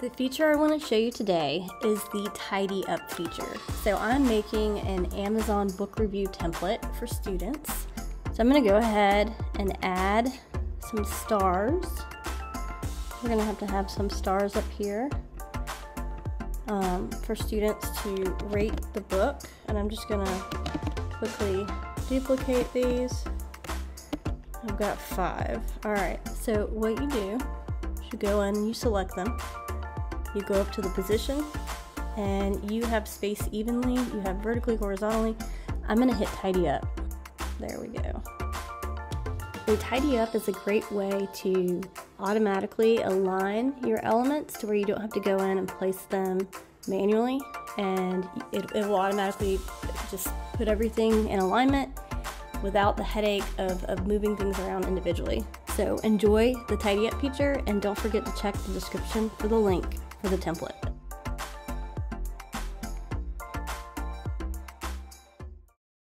The feature I want to show you today is the Tidy Up feature. So I'm making an Amazon book review template for students. So I'm going to go ahead and add some stars. We're going to have to have some stars up here um, for students to rate the book. And I'm just going to quickly duplicate these. I've got five. All right, so what you do you go in, you select them, you go up to the position and you have space evenly, you have vertically, horizontally. I'm gonna hit tidy up. There we go. So tidy up is a great way to automatically align your elements to where you don't have to go in and place them manually and it, it will automatically just put everything in alignment without the headache of, of moving things around individually. So enjoy the tidy up feature and don't forget to check the description for the link for the template.